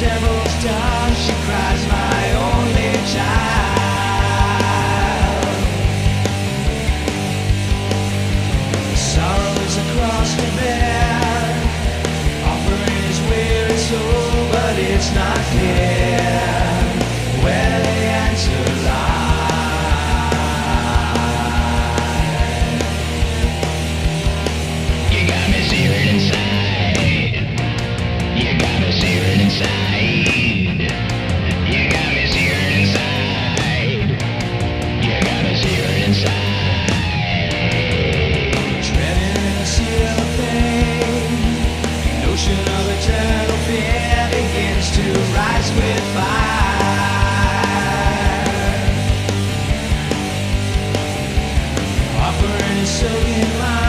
devil's she cries, my only child. Sorrow is a cross to bear, offering his weary soul, but it's not clear. soaking my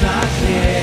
not here.